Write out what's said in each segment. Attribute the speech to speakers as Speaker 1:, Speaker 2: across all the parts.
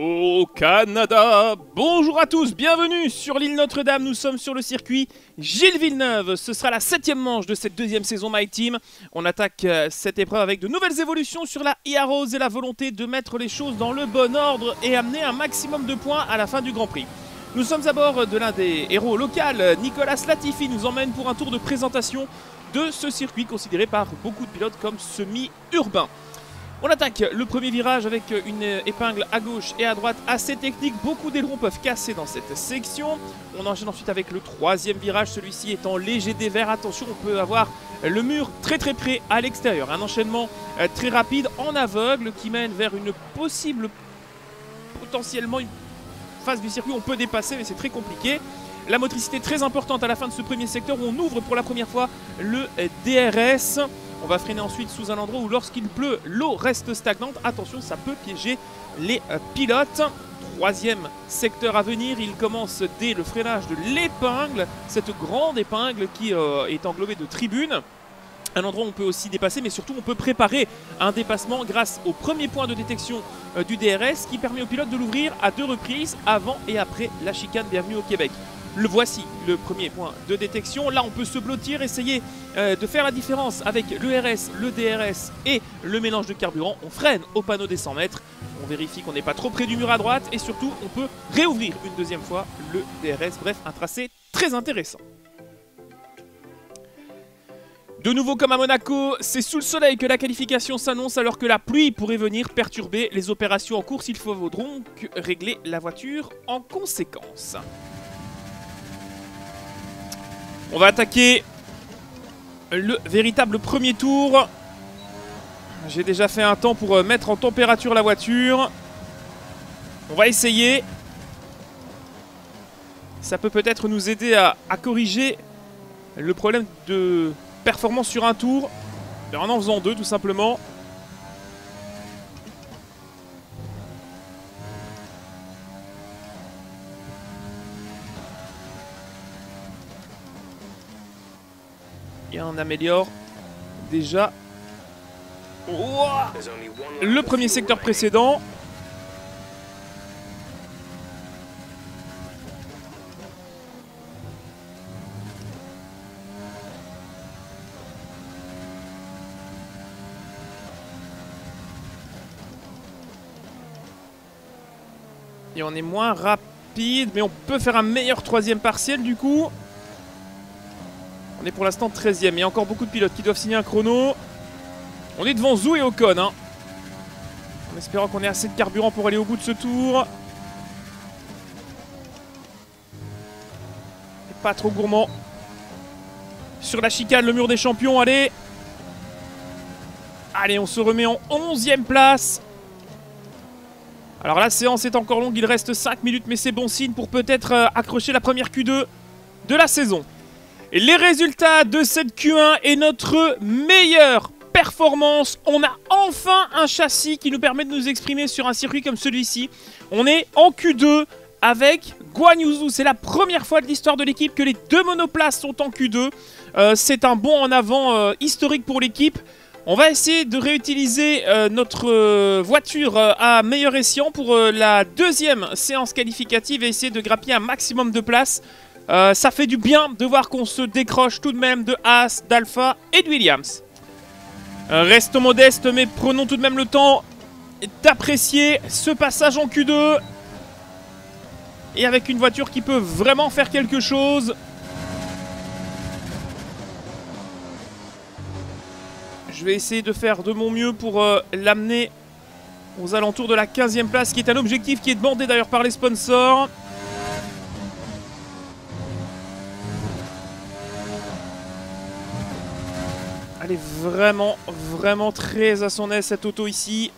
Speaker 1: au Canada. Bonjour à tous, bienvenue sur l'île Notre-Dame. Nous sommes sur le circuit Gilles Villeneuve. Ce sera la septième manche de cette deuxième saison My Team. On attaque euh, cette épreuve avec de nouvelles évolutions sur la IA Rose et la volonté de mettre les choses dans le bon ordre et amener un maximum de points à la fin du Grand Prix. Nous sommes à bord de l'un des héros locaux, Nicolas Latifi nous emmène pour un tour de présentation de ce circuit considéré par beaucoup de pilotes comme semi-urbain. On attaque le premier virage avec une épingle à gauche et à droite assez technique. Beaucoup d'ailerons peuvent casser dans cette section. On enchaîne ensuite avec le troisième virage, celui-ci étant léger dévers. Attention, on peut avoir le mur très très près à l'extérieur. Un enchaînement euh, très rapide en aveugle qui mène vers une possible, potentiellement une phase du circuit. On peut dépasser, mais c'est très compliqué. La motricité très importante à la fin de ce premier secteur où on ouvre pour la première fois le DRS. On va freiner ensuite sous un endroit où lorsqu'il pleut, l'eau reste stagnante. Attention, ça peut piéger les euh, pilotes. Troisième secteur à venir, il commence dès le freinage de l'épingle, cette grande épingle qui euh, est englobée de tribunes. Un endroit où on peut aussi dépasser, mais surtout on peut préparer un dépassement grâce au premier point de détection euh, du DRS qui permet aux pilotes de l'ouvrir à deux reprises avant et après la chicane. Bienvenue au Québec. Le voici, le premier point de détection. Là, on peut se blottir, essayer euh, de faire la différence avec le RS, le DRS et le mélange de carburant. On freine au panneau des 100 mètres. On vérifie qu'on n'est pas trop près du mur à droite. Et surtout, on peut réouvrir une deuxième fois le DRS. Bref, un tracé très intéressant. De nouveau comme à Monaco, c'est sous le soleil que la qualification s'annonce alors que la pluie pourrait venir perturber les opérations en course. Il faut donc régler la voiture en conséquence. On va attaquer le véritable premier tour. J'ai déjà fait un temps pour euh, mettre en température la voiture. On va essayer. Ça peut peut-être nous aider à, corriger le problème de performance sur un tour. En en faisant deux tout simplement. On améliore déjà le premier secteur précédent. Et on est moins rapide, mais on peut faire un meilleur troisième partiel du coup. On est pour l'instant 13ème. Il y a encore beaucoup de pilotes qui doivent signer un chrono. On est devant Zou et Ocon. Hein. En espérant qu'on ait assez de carburant pour aller au bout de ce tour. pas trop gourmand. Sur la chicane, le mur des champions. Allez. Allez, on se remet en 11ème place. Alors la séance est encore longue, il reste 5 minutes, mais c'est bon signe pour peut-être euh, accrocher la première Q2 de la saison. Les résultats de cette Q1 et notre meilleure performance. On a enfin un châssis qui nous permet de nous exprimer sur un circuit comme celui-ci. On est en Q2 avec Guan C'est la première fois de l'histoire de l'équipe que les deux monoplaces sont en Q2. Euh, c'est un bond en avant euh, historique pour l'équipe. On va essayer de réutiliser euh, notre voiture à meilleur escient pour la deuxième séance qualificative et essayer de grappiller un maximum de place euh, ça fait du bien de voir qu'on se décroche tout de même de Haas, d'Alpha et de Williams. Euh, restons modestes, mais prenons tout de même le temps d'apprécier ce passage en Q2. Et avec une voiture qui peut vraiment faire quelque chose. Je vais essayer de faire de mon mieux pour euh, l'amener aux alentours de la 15e place, qui est un objectif qui est demandé d'ailleurs par les sponsors. Elle est vraiment, vraiment très à son aise cette auto ici.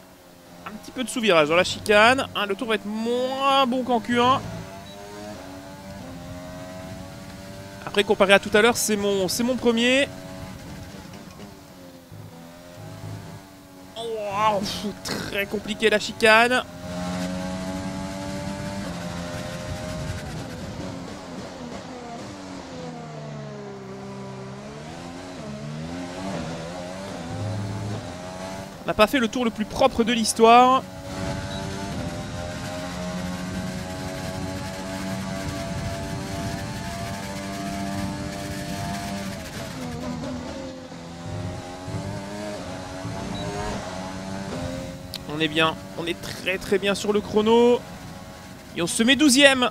Speaker 1: Un petit peu de sous-virage dans la chicane. Hein, le tour va être moins bon qu'en Q1. Après, comparé à tout à l'heure, c'est mon, mon premier. Oh, très compliqué la chicane. On n'a pas fait le tour le plus propre de l'histoire. On est bien, on est très très bien sur le chrono. Et on se met 12ème.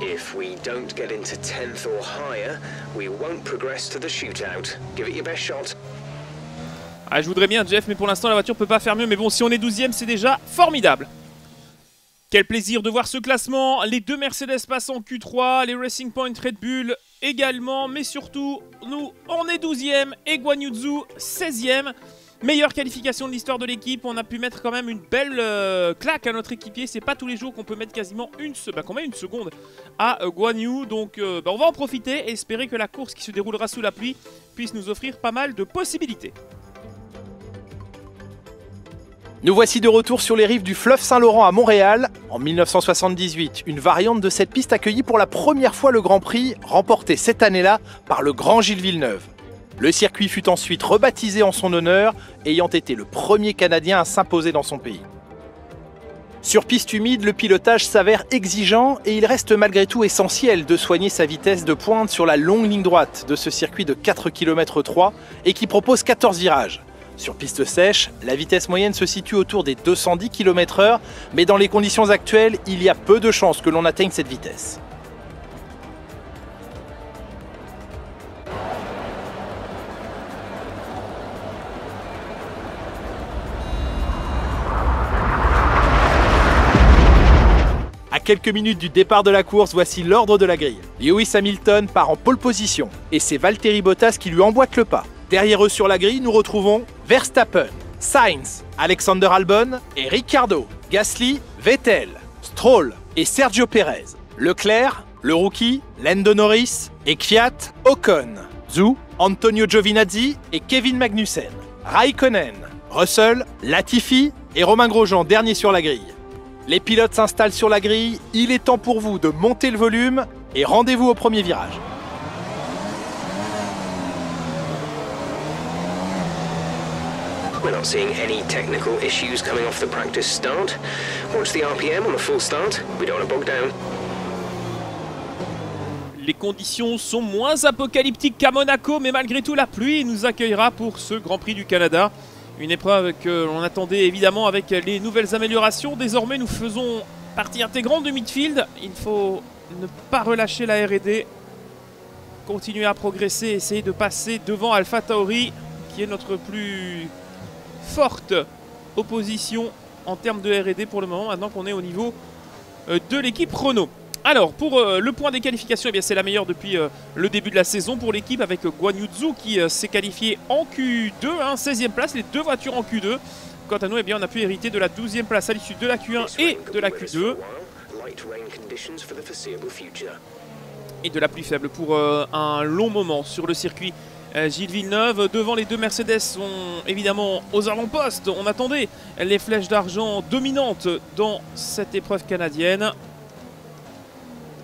Speaker 1: If we don't get into 10th or higher, we won't progress to the shootout. Give it your best shot. Ah, je voudrais bien Jeff, mais pour l'instant la voiture peut pas faire mieux. Mais bon, si on est 12ème, c'est déjà formidable. Quel plaisir de voir ce classement. Les deux Mercedes passent en Q3, les Racing Point Red Bull également. Mais surtout, nous, on est 12ème et Guanyuzu 16ème. Meilleure qualification de l'histoire de l'équipe. On a pu mettre quand même une belle euh, claque à notre équipier. C'est pas tous les jours qu'on peut mettre quasiment une, bah, seconde à euh, Donc euh, bah, on va en profiter et espérer que la course qui se déroulera sous la pluie puisse nous offrir pas mal de possibilités.
Speaker 2: Nous voici de retour sur les rives du fleuve Saint-Laurent à Montréal. En 1978, une variante de cette piste accueillit pour la première fois le Grand Prix, remporté cette année-là par le grand Gilles Villeneuve. Le circuit fut ensuite rebaptisé en son honneur, ayant été le premier Canadien à s'imposer dans son pays. Sur piste humide, le pilotage s'avère exigeant et il reste malgré tout essentiel de soigner sa vitesse de pointe sur la longue ligne droite de ce circuit de 4 km 3 et qui propose 14 virages. Sur piste sèche, la vitesse moyenne se situe autour des 210 km/h, mais dans les conditions actuelles, il y a peu de chances que l'on atteigne cette vitesse. À quelques minutes du départ de la course, voici l'ordre de la grille. Lewis Hamilton part en pole position et c'est Valtteri Bottas qui lui emboîte le pas. Derrière eux sur la grille, nous retrouvons Verstappen, Sainz, Alexander Albon et Ricciardo, Gasly, Vettel, Stroll et Sergio Perez, Leclerc, le rookie, Lando Norris et Kvyat, Ocon, Zhu, Antonio Giovinazzi et Kevin Magnussen, Raikkonen, Russell, Latifi et Romain Grosjean, dernier sur la grille. Les pilotes s'installent sur la grille, il est temps pour vous de monter le volume et rendez-vous au premier virage. We're not seeing any technical issues coming off the practice start. Watch the RPM on a full start. We don't want to bog down.
Speaker 1: Les conditions sont moins apocalyptiques qu'à Monaco, mais malgré tout, la pluie nous accueillera pour ce Grand Prix du Canada. Une épreuve que l'on attendait évidemment avec les nouvelles améliorations. Désormais, nous faisons partie intégrante du midfield. Il faut ne pas relâcher la R&D, continuer à progresser, essayer de passer devant Alpha Tauri, qui est notre plus forte opposition en termes de R&D pour le moment, maintenant qu'on est au niveau euh, de l'équipe Renault. Alors, pour euh, le point des qualifications, eh c'est la meilleure depuis euh, le début de la saison pour l'équipe avec Guan qui s'est qualifié en Q2, 16e hein, place, les deux voitures en Q2. Quant à nous, eh bien, on a pu hériter de la 12e place à l'issue de la Q1 et de la Q2. Et de la pluie faible pour un long moment sur le circuit Gilles Villeneuve. Devant les deux Mercedes sont évidemment aux avant-postes. On attendait les flèches d'argent dominantes dans cette épreuve canadienne.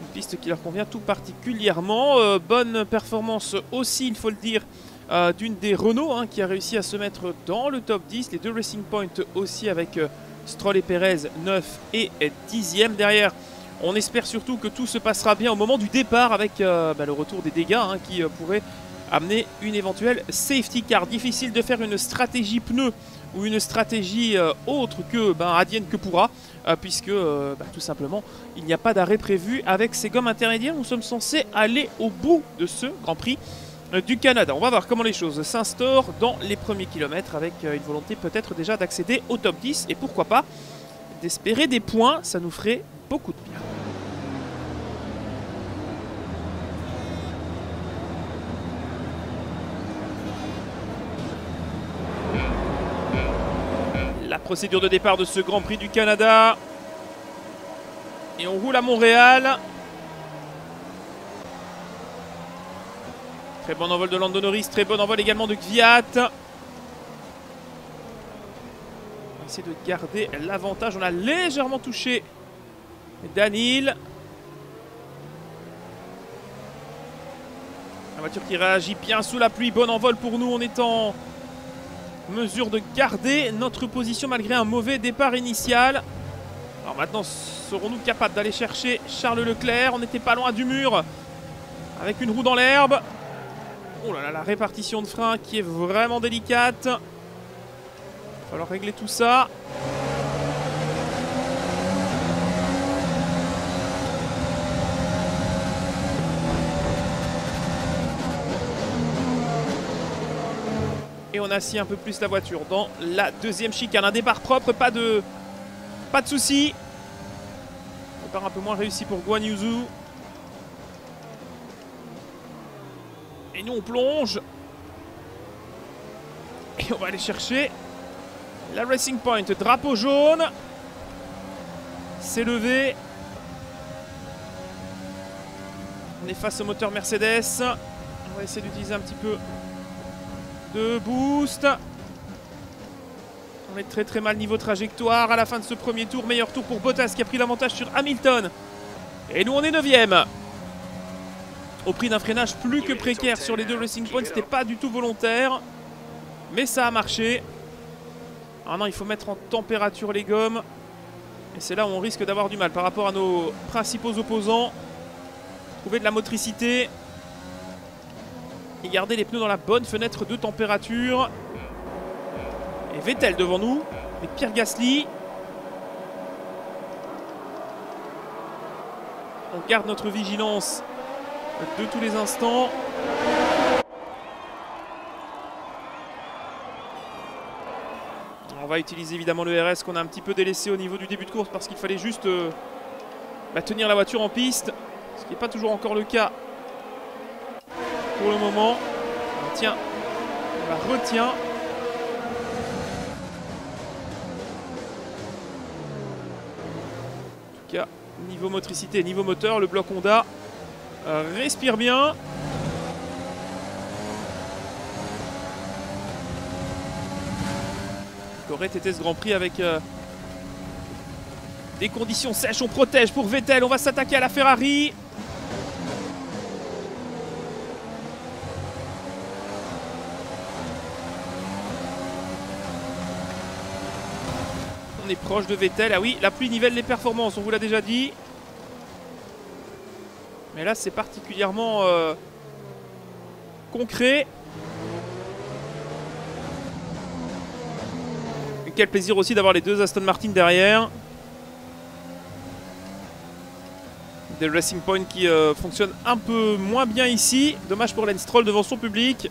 Speaker 1: Une piste qui leur convient tout particulièrement. Euh, bonne performance aussi, il faut le dire, euh, d'une des Renault hein, qui a réussi à se mettre dans le top 10. Les deux Racing Point aussi avec Stroll et Perez 9 et 10e derrière. On espère surtout que tout se passera bien au moment du départ avec bah, le retour des dégâts hein, qui pourraient amener une éventuelle safety car difficile de faire une stratégie pneu ou une stratégie euh, autre que ben, Adienne que pourra euh, puisque euh, ben, tout simplement il n'y a pas d'arrêt prévu avec ces gommes intermédiaires nous sommes censés aller au bout de ce Grand Prix du Canada. On va voir comment les choses s'instaurent dans les premiers kilomètres avec une volonté peut-être déjà d'accéder au top 10 et pourquoi pas d'espérer des points, ça nous ferait beaucoup de bien. Procédure de départ de ce Grand Prix du Canada. Et on roule à Montréal. Très bon envol de Lando Norris, très bon envol également de Kvyat. On va essayer de garder l'avantage. On a légèrement touché Danil. La voiture qui réagit bien sous la pluie. Bon envol pour nous. On est en mesure de garder notre position malgré un mauvais départ initial. Alors maintenant, serons-nous capables d'aller chercher Charles Leclerc? On n'était pas loin du mur avec une roue dans l'herbe. Oh là là, la répartition de frein qui est vraiment délicate. va falloir régler tout ça. Et on assis un peu plus la voiture dans la deuxième chicane. Un départ propre, pas de, pas de soucis. Départ un peu moins réussi pour Guan. Et nous on plonge. Et on va aller chercher la Racing Point. Drapeau jaune. C'est levé. On est face au moteur Mercedes. On va essayer d'utiliser un petit peu de boost. On est très très mal niveau trajectoire à la fin de ce premier tour. Meilleur tour pour Bottas qui a pris l'avantage sur Hamilton. Et nous on est 9ème. Au prix d'un freinage plus que précaire sur les deux Racing Points. C'était pas du tout volontaire. Mais ça a marché. Ah non, il faut mettre en température les gommes. Et c'est là où on risque d'avoir du mal par rapport à nos principaux opposants. Trouver de la motricité. Et garder les pneus dans la bonne fenêtre de température. Et Vettel devant nous. Avec Pierre Gasly. On garde notre vigilance de tous les instants. On va utiliser évidemment le RS qu'on a un petit peu délaissé au niveau du début de course parce qu'il fallait juste euh, bah, tenir la voiture en piste. Ce qui n'est pas toujours encore le cas pour le moment. Tiens, on la retient. En tout cas, niveau motricité, niveau moteur, le bloc Honda euh, respire bien. Qu'aurait été ce Grand Prix avec euh, des conditions sèches. On protège pour Vettel. On va s'attaquer à la Ferrari. On est proche de Vettel. Ah oui, la pluie nivelle les performances, on vous l'a déjà dit. Mais là, c'est particulièrement euh, concret. Et quel plaisir aussi d'avoir les deux Aston Martin derrière. Des Racing Point qui euh, fonctionnent un peu moins bien ici. Dommage pour Lance devant son public.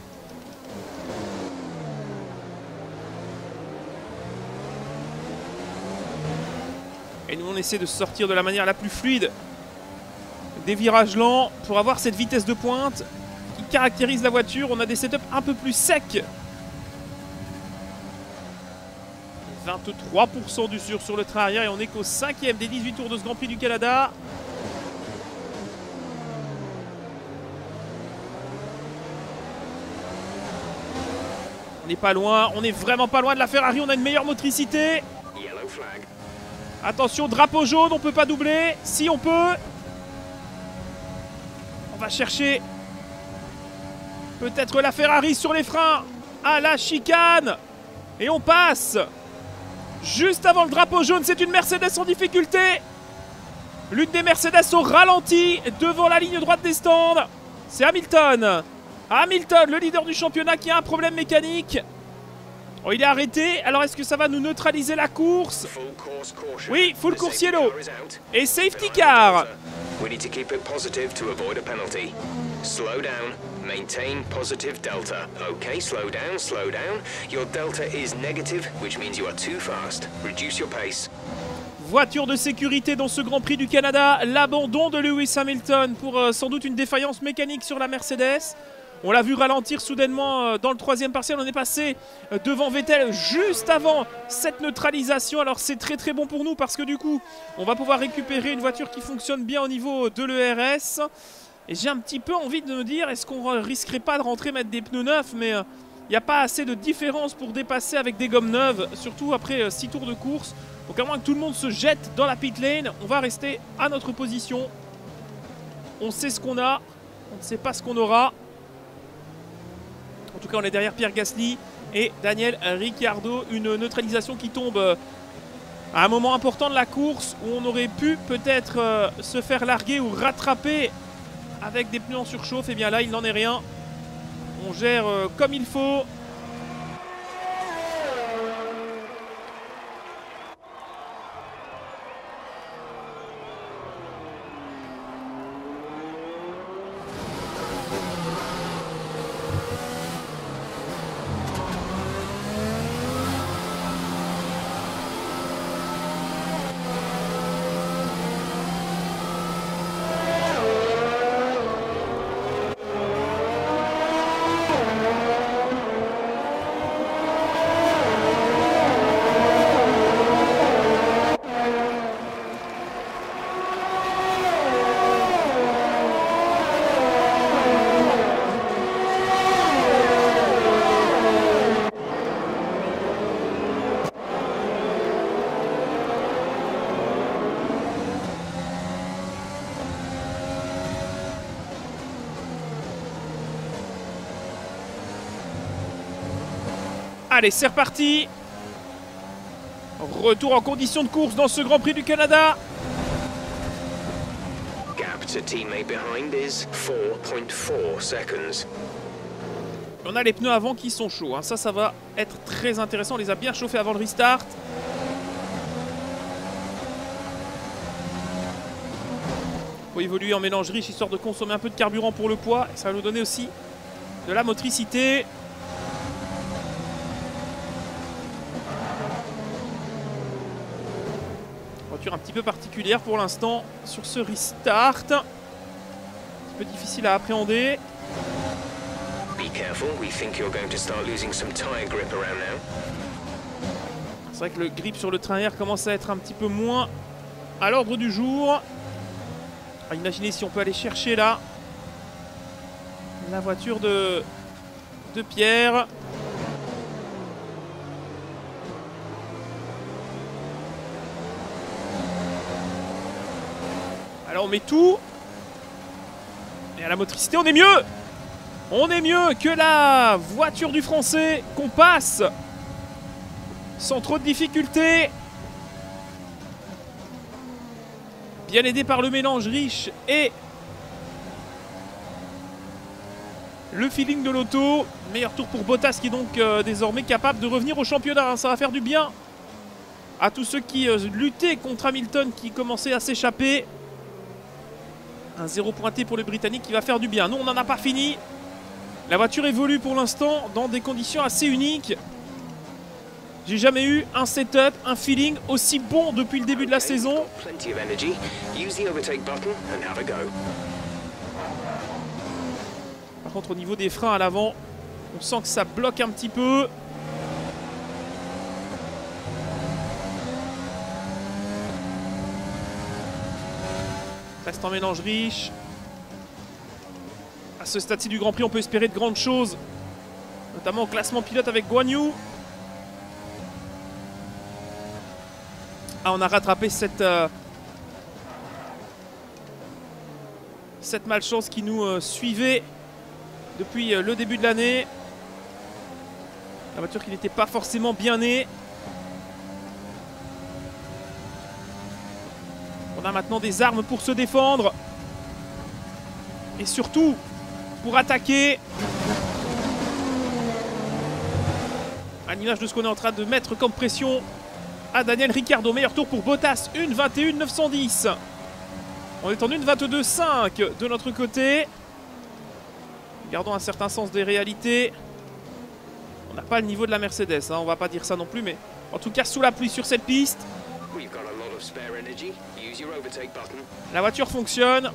Speaker 1: Et nous, on essaie de sortir de la manière la plus fluide des virages lents pour avoir cette vitesse de pointe qui caractérise la voiture. On a des setups un peu plus secs. 23% du sur sur le train arrière et on est qu'au cinquième des 18 tours de ce Grand Prix du Canada. On n'est pas loin, on est vraiment pas loin de la Ferrari, on a une meilleure motricité. Attention, drapeau jaune, on peut pas doubler. Si on peut. On va chercher peut-être la Ferrari sur les freins à la chicane. Et on passe. Juste avant le drapeau jaune, c'est une Mercedes en difficulté. L'une des Mercedes au ralenti devant la ligne droite des stands. C'est Hamilton. Hamilton, le leader du championnat qui a un problème mécanique. Oh, il est arrêté. Alors, est-ce que ça va nous neutraliser la course? Oui, full course yellow. Et safety car. We need to keep it positive to avoid a penalty. Slow down, maintain positive delta. Okay, slow down, slow down. Your delta is negative, which means you are too fast. Reduce your pace. Voiture de sécurité dans ce Grand Prix du Canada, l'abandon de Lewis Hamilton pour euh, sans doute une défaillance mécanique sur la Mercedes. On l'a vu ralentir soudainement euh, dans le troisième partiel. On est passé euh, devant Vettel juste avant cette neutralisation. Alors c'est très très bon pour nous parce que du coup, on va pouvoir récupérer une voiture qui fonctionne bien au niveau de l'ERS. Et j'ai un petit peu envie de me dire, est-ce qu'on risquerait pas de rentrer mettre des pneus neufs? Mais il n'y a pas assez de différence pour dépasser avec des gommes neuves, surtout après 6 tours de course. Donc à moins que tout le monde se jette dans la pit lane, on va rester à notre position. On sait ce qu'on a, on ne sait pas ce qu'on aura. En tout cas, on est derrière Pierre Gasly et Daniel Ricciardo. Une neutralisation qui tombe euh, à un moment important de la course où on aurait pu peut-être euh, se faire larguer ou rattraper avec des pneus en surchauffe. Et eh bien là, il n'en est rien. On gère euh, comme il faut. Allez, c'est reparti. Retour en condition de course dans ce Grand Prix du Canada. On a les pneus avant qui sont chauds. Hein. Ça, ça va être très intéressant. On les a bien chauffés avant le restart. Faut évoluer en mélange riche histoire de consommer un peu de carburant pour le poids. Ça va nous donner aussi de la motricité. Un petit peu particulière pour l'instant sur ce restart. Un peu difficile à appréhender. C'est vrai que le grip sur le train air commence à être un petit peu moins à l'ordre du jour. Ah, imaginez si on peut aller chercher là la voiture de, de Pierre. Alors on met tout. Et à la motricité, on est mieux On est mieux que la voiture du français qu'on passe sans trop de difficultés. Bien aidé par le mélange riche et le feeling de l'auto. Meilleur tour pour Bottas qui est donc euh, désormais capable de revenir au championnat. Hein. Ça va faire du bien à tous ceux qui euh, luttaient contre Hamilton qui commençait à s'échapper. Un zéro pointé pour le Britannique qui va faire du bien. Nous, on n'en a pas fini. La voiture évolue pour l'instant dans des conditions assez uniques. J'ai jamais eu un setup, un feeling aussi bon depuis le début de la saison. Par contre, au niveau des freins à l'avant, on sent que ça bloque un petit peu. Reste en mélange riche. À ce stade-ci du Grand Prix, on peut espérer de grandes choses. Notamment au classement pilote avec Guan Yu. Ah, on a rattrapé cette, euh, malchance qui nous euh, suivait depuis euh, le début de l'année. La voiture qui n'était pas forcément bien née. A maintenant des armes pour se défendre. Et surtout, pour attaquer. À l'image de ce qu'on est en train de mettre comme pression à Daniel Ricciardo. Meilleur tour pour Bottas, 1'21'910. 910. On est en 1'22'5 de notre côté. Gardons un certain sens des réalités. On n'a pas le niveau de la Mercedes, hein, on va pas dire ça non plus, mais en tout cas sous la pluie sur cette piste. La voiture fonctionne.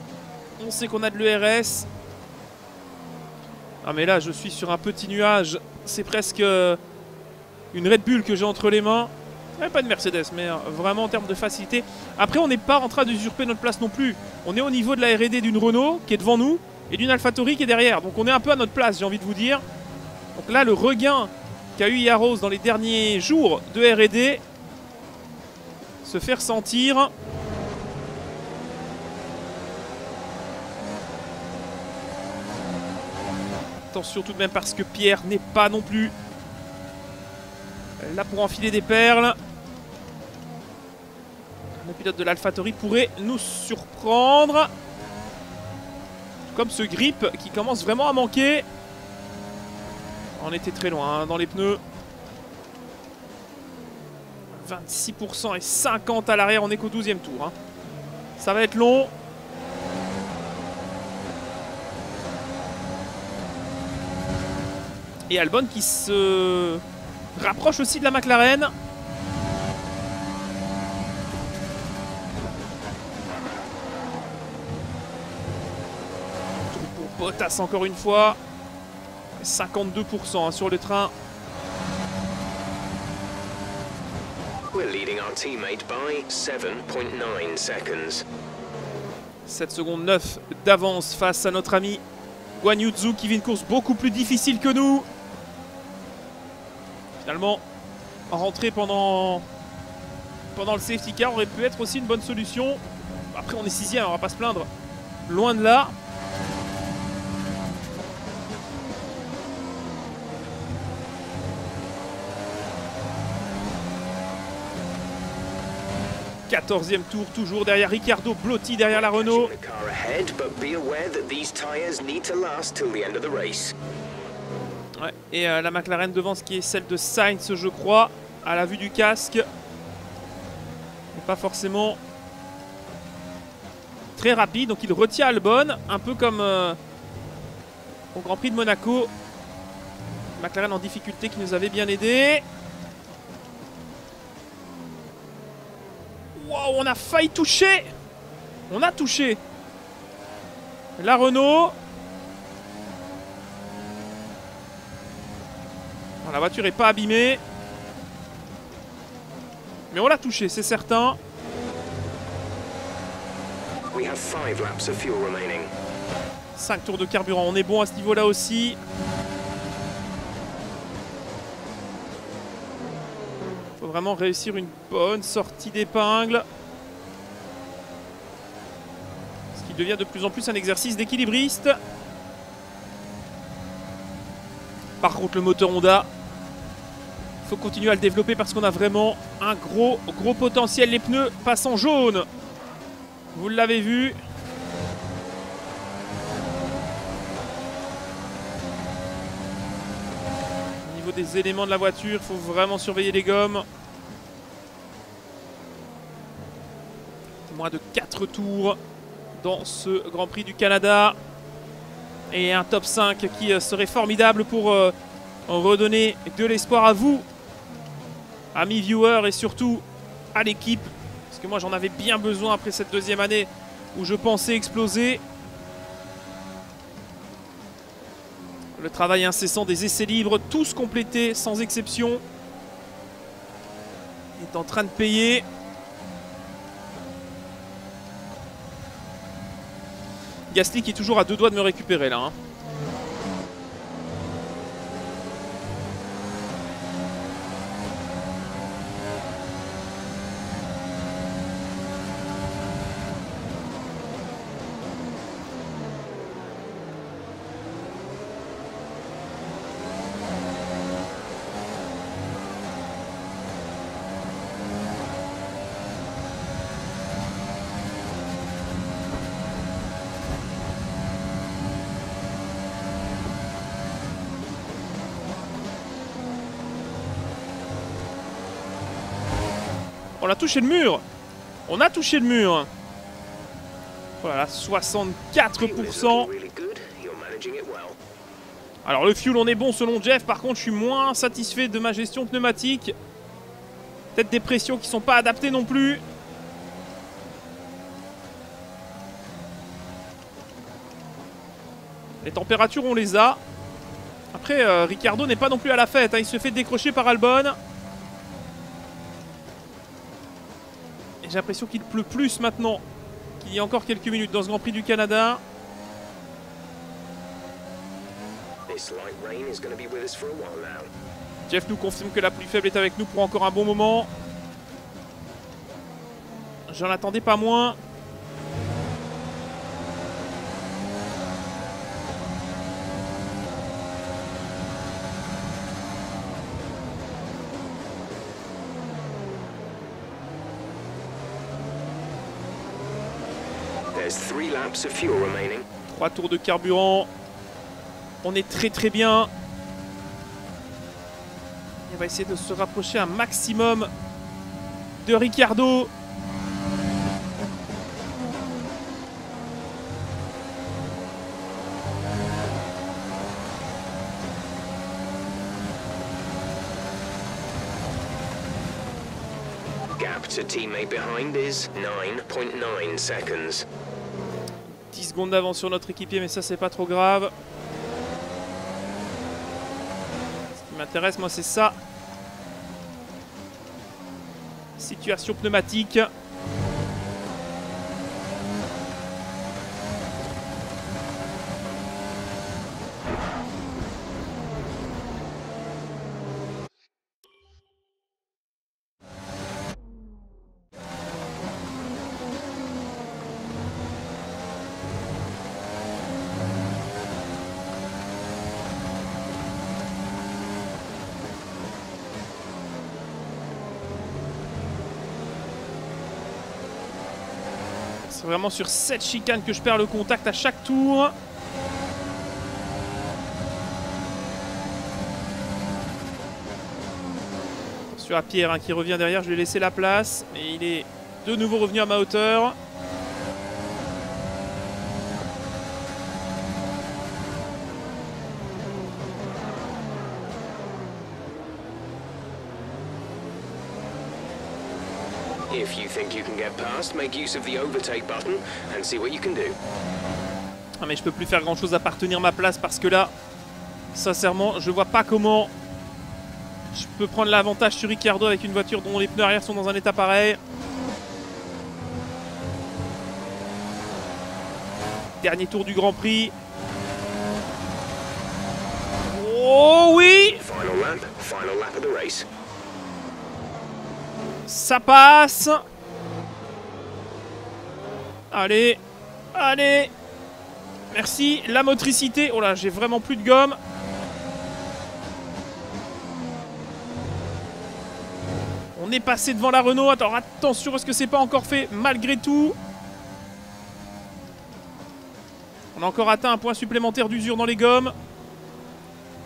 Speaker 1: On sait qu'on a de l'ERS. Ah mais là je suis sur un petit nuage. C'est presque euh, une Red Bull que j'ai entre les mains pas de Mercedes, mais euh, vraiment en termes de facilité. Après, on n'est pas en train d'usurper notre place non plus. On est au niveau de la R&D d'une Renault qui est devant nous et d'une AlphaTauri qui est derrière. Donc on est un peu à notre place, j'ai envie de vous dire. Donc là, le regain qu'a eu Yaros dans les derniers jours de R&D se fait ressentir. Attention tout de même parce que Pierre n'est pas non plus là pour enfiler des perles. Le pilote de l'AlphaTauri pourrait nous surprendre. Comme ce grip qui commence vraiment à manquer. On était très loin hein, dans les pneus. 26% et 50 à l'arrière, on est qu'au 12e tour. Hein. Ça va être long. Et Albon qui se rapproche aussi de la McLaren. pour Bottas encore une fois. 52% hein, sur le train. 7 secondes 9 d'avance face à notre ami Guan Yuzu qui vit une course beaucoup plus difficile que nous. Finalement, rentrer pendant, pendant le safety car aurait pu être aussi une bonne solution. Après, on est sixième, on va pas se plaindre. Loin de là. 14e tour, toujours derrière Ricardo, Blotti derrière la Renault. Ouais, et euh, la McLaren devant, ce qui est celle de Sainz, je crois, à la vue du casque. Mais pas forcément très rapide, donc il retient Albon, un peu comme euh, au Grand Prix de Monaco. McLaren en difficulté qui nous avait bien aidé. Waouh, on a failli toucher On a touché La Renault. la voiture est pas abîmée. Mais on l'a touché, c'est certain. 5 tours de carburant, on est bon à ce niveau-là aussi. Vraiment réussir une bonne sortie d'épingle. Ce qui devient de plus en plus un exercice d'équilibriste. Par contre, le moteur Honda, faut continuer à le développer parce qu'on a vraiment un gros, gros potentiel. Les pneus passent en jaune. Vous l'avez vu. Au niveau des éléments de la voiture, il faut vraiment surveiller les gommes. De 4 tours dans ce Grand Prix du Canada. Et un top 5 qui euh, serait formidable pour euh, redonner de l'espoir à vous, amis viewers, et surtout à l'équipe que moi j'en avais bien besoin après cette deuxième année où je pensais exploser. Le travail incessant des essais libres, tous complétés sans exception, est en train de payer. Gasly qui est toujours à deux doigts de me récupérer là. Hein. On a touché le mur On a touché le mur Voilà, 64% Alors le fuel on est bon selon Jeff, par contre je suis moins satisfait de ma gestion pneumatique. Peut-être des pressions qui sont pas adaptées non plus. Les températures on les a. Après euh, Ricardo n'est pas non plus à la fête, hein. il se fait décrocher par Albon. J'ai l'impression qu'il pleut plus maintenant qu'il y a encore quelques minutes dans ce Grand Prix du Canada. Jeff nous confirme que la pluie faible est avec nous pour encore un bon moment. J'en attendais pas moins. Trois tours de carburant. On est très très bien. On va essayer de se rapprocher un maximum de Ricardo.
Speaker 3: Gap to teammate behind is 9.9 seconds.
Speaker 1: 10 secondes d'avance sur notre équipier, mais ça, c'est pas trop grave. Ce qui m'intéresse, moi, c'est ça. Situation pneumatique. C'est vraiment sur cette chicane que je perds le contact à chaque tour. Attention à Pierre hein, qui revient derrière, je lui ai laissé la place. Mais il est de nouveau revenu à ma hauteur.
Speaker 3: Think you can get past, make use of the overtake button and see what you can do.
Speaker 1: Ah mais je peux plus faire grand chose à part tenir ma place parce que là, sincèrement, je vois pas comment je peux prendre l'avantage sur Ricciardo avec une voiture dont les pneus arrière sont dans un état pareil. Dernier tour du Grand Prix. Oh oui
Speaker 3: Final lap, final lap of the race.
Speaker 1: Ça passe Allez Allez Merci. La motricité. Oh là, j'ai vraiment plus de gomme. On est passé devant la Renault. Attends, attention parce que c'est pas encore fait malgré tout. On a encore atteint un point supplémentaire d'usure dans les gommes.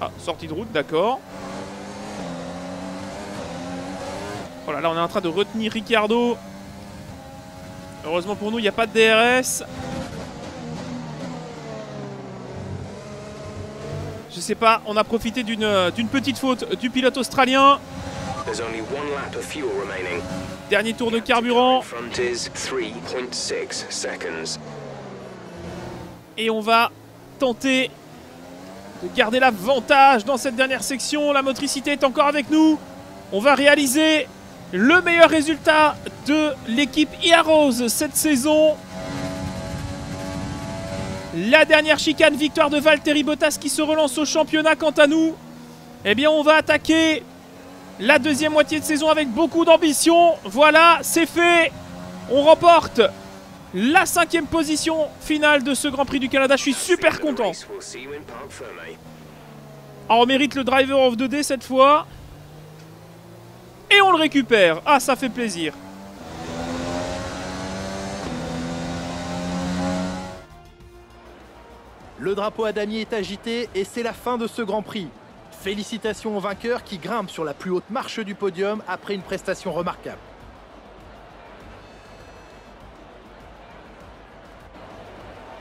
Speaker 1: Ah, sortie de route, d'accord. Oh là là, on est en train de retenir Ricciardo. Heureusement pour nous, il n'y a pas de DRS. Je sais pas, on a profité d'une petite faute du pilote australien.
Speaker 3: There's only one lap of fuel remaining.
Speaker 1: Dernier tour de carburant.
Speaker 3: Front is 3.6 seconds.
Speaker 1: Et on va tenter de garder l'avantage dans cette dernière section. La motricité est encore avec nous. On va réaliser le meilleur résultat de l'équipe Iaros cette saison. La dernière chicane, victoire de Valtteri Bottas qui se relance au championnat. Quant à nous, eh bien, on va attaquer la deuxième moitié de saison avec beaucoup d'ambition. Voilà, c'est fait. On remporte la cinquième position finale de ce Grand Prix du Canada. Je suis super content. Ah, on mérite le driver of 2D cette fois. Et on le récupère. Ah, ça fait plaisir.
Speaker 2: Le drapeau à damier est agité et c'est la fin de ce Grand Prix. Félicitations aux vainqueurs qui grimpent sur la plus haute marche du podium après une prestation remarquable.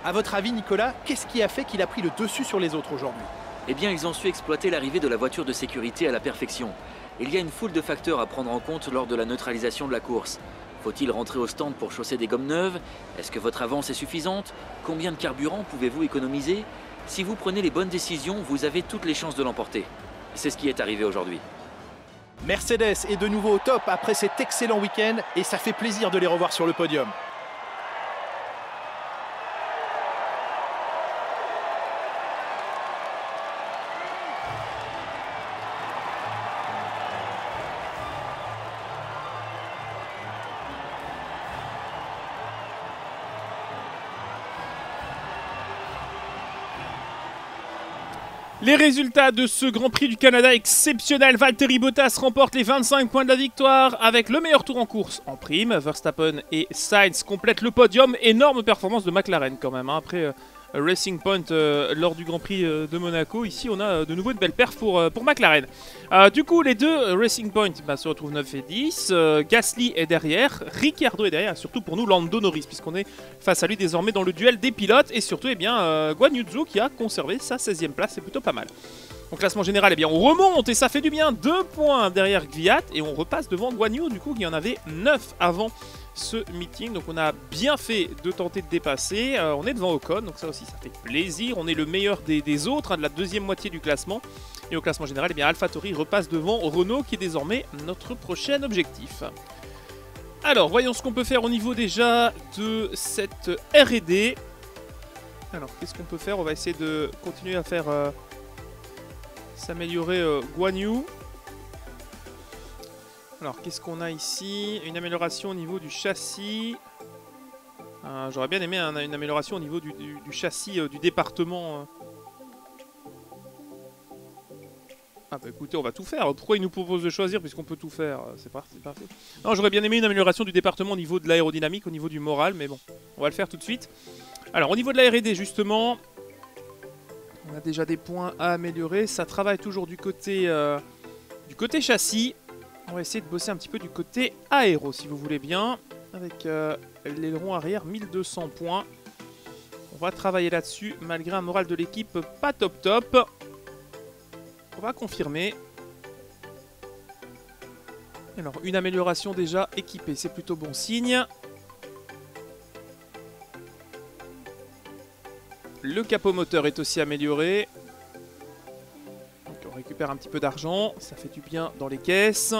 Speaker 2: À votre avis, Nicolas, qu'est-ce qui a fait qu'il a pris le dessus sur les autres aujourd'hui?
Speaker 4: Eh bien, ils ont su exploiter l'arrivée de la voiture de sécurité à la perfection. Il y a une foule de facteurs à prendre en compte lors de la neutralisation de la course. Faut-il rentrer au stand pour chausser des gommes neuves? Est-ce que votre avance est suffisante? Combien de carburant pouvez-vous économiser? Si vous prenez les bonnes décisions, vous avez toutes les chances de l'emporter. C'est ce qui est arrivé aujourd'hui.
Speaker 2: Mercedes est de nouveau au top après cet excellent week-end et ça fait plaisir de les revoir sur le podium.
Speaker 1: Les résultats de ce Grand Prix du Canada exceptionnel. Valtteri Bottas remporte les 25 points de la victoire avec le meilleur tour en course en prime. Verstappen et Sainz complètent le podium. Énorme performance de McLaren quand même. hein. Après euh, Racing Point euh, lors du Grand Prix euh, de Monaco, ici on a euh, de nouveau une belle perf pour, pour McLaren. Du coup, les deux Racing Point bah, se retrouvent 9 et 10. Euh, Gasly est derrière, Ricciardo est derrière, surtout pour nous Lando Norris, puisqu'on est face à lui désormais dans le duel des pilotes. Et surtout, eh bien, Guan Yu Zhou qui a conservé sa 16e place, c'est plutôt pas mal. Au classement général, eh bien, on remonte et ça fait du bien. Deux points derrière Gviat et on repasse devant Guan Yu, du coup, qui en avait 9 avant ce meeting. Donc on a bien fait de tenter de dépasser. Euh, on est devant Ocon, donc ça aussi ça fait plaisir. On est le meilleur des, autres, hein, de la deuxième moitié du classement. Et au classement général, eh bien AlphaTauri repasse devant Renault, qui est désormais notre prochain objectif. Alors, voyons ce qu'on peut faire au niveau déjà de cette R&D. Alors, qu'est-ce qu'on peut faire? On va essayer de continuer à faire euh, s'améliorer euh, Guan Yu. Alors, qu'est-ce qu'on a ici? Une amélioration au niveau du châssis. Euh, J'aurais bien aimé un- une amélioration au niveau du, châssis euh, du département. euh. Ah bah écoutez, on va tout faire. Pourquoi il nous propose de choisir puisqu'on peut tout faire? C'est parti, parfait. Non, j'aurais bien aimé une amélioration du département au niveau de l'aérodynamique, au niveau du moral, mais bon, on va le faire tout de suite. Alors, au niveau de la R&D, justement, on a déjà des points à améliorer. Ça travaille toujours du côté, euh, du côté châssis. On va essayer de bosser un petit peu du côté aéro, si vous voulez bien. Avec euh, l'aileron arrière, 1200 points. On va travailler là-dessus, malgré un moral de l'équipe pas top top. On va confirmer. Alors, une amélioration déjà équipée, c'est plutôt bon signe. Le capot moteur est aussi amélioré. Récupère un petit peu d'argent, ça fait du bien dans les caisses.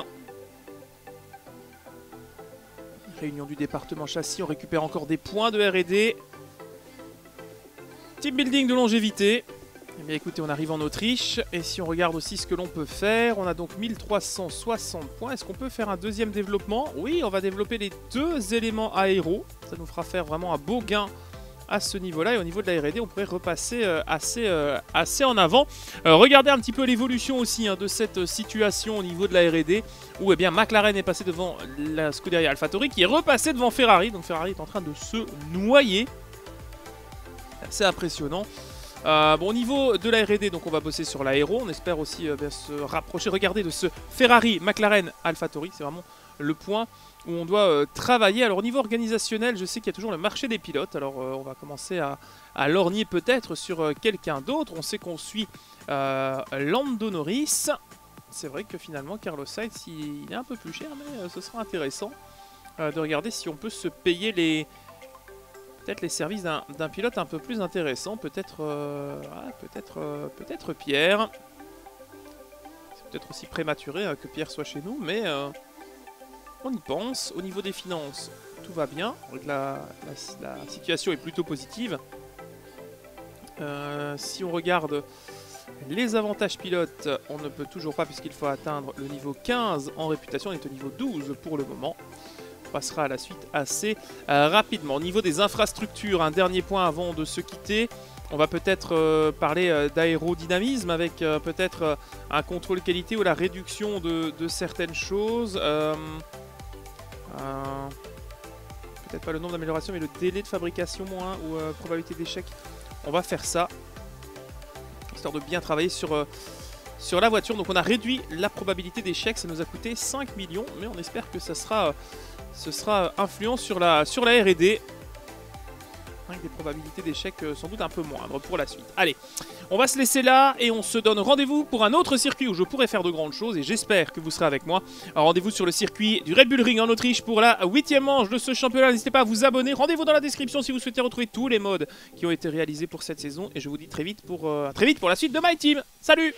Speaker 1: Réunion du département châssis, on récupère encore des points de R&D. Team building de longévité. Eh bien écoutez, on arrive en Autriche, et si on regarde aussi ce que l'on peut faire, on a donc 1360 points. Est-ce qu'on peut faire un deuxième développement? Oui, on va développer les deux éléments aéros. Ça nous fera faire vraiment un beau gain à ce niveau-là. Et au niveau de la R&D, on pourrait repasser euh, assez, euh, assez en avant. Euh, regardez un petit peu l'évolution aussi hein, de cette situation au niveau de la R&D, où eh bien, McLaren est passé devant la Scuderia AlphaTauri, qui est repassé devant Ferrari. Donc Ferrari est en train de se noyer. C'est impressionnant. Bon, au niveau de la R&D, donc on va bosser sur l'aéro. On espère aussi se rapprocher, regardez, de ce Ferrari, McLaren, AlphaTauri. C'est vraiment le point où on doit euh, travailler. Alors au niveau organisationnel, je sais qu'il y a toujours le marché des pilotes. Alors on va commencer à, lorgner peut-être sur quelqu'un d'autre. On sait qu'on suit Lando Norris. C'est vrai que finalement Carlos Sainz, il, est un peu plus cher, mais ce sera intéressant de regarder si on peut se payer les peut-être les services d'un pilote un peu plus intéressant, peut-être euh, peut-être euh, Pierre. C'est peut-être aussi prématuré hein, que Pierre soit chez nous, mais euh, on y pense. Au niveau des finances, tout va bien. La, situation est plutôt positive. si on regarde les avantages pilotes, on ne peut toujours pas puisqu'il faut atteindre le niveau 15 en réputation. On est au niveau 12 pour le moment passera à la suite assez euh, rapidement. Au niveau des infrastructures, un dernier point avant de se quitter. On va peut-être euh, parler euh, d'aérodynamisme avec peut-être un contrôle qualité ou la réduction de, certaines choses. Peut-être pas le nombre d'améliorations, mais le délai de fabrication moins ou probabilité d'échec. On va faire ça, histoire de bien travailler sur, sur la voiture. Donc on a réduit la probabilité d'échec, ça nous a coûté 5 millions, mais on espère que ça sera ce sera influent sur la, sur la R&D. Avec des probabilités d'échec euh, sans doute un peu moindres pour la suite. Allez, on va se laisser là et on se donne rendez-vous pour un autre circuit où je pourrais faire de grandes choses et j'espère que vous serez avec moi. Rendez-vous sur le circuit du Red Bull Ring en Autriche pour la huitième manche de ce championnat. N'hésitez pas à vous abonner. Rendez-vous dans la description si vous souhaitez retrouver tous les modes qui ont été réalisés pour cette saison et je vous dis très vite pour, euh, très vite pour la suite de My Team. Salut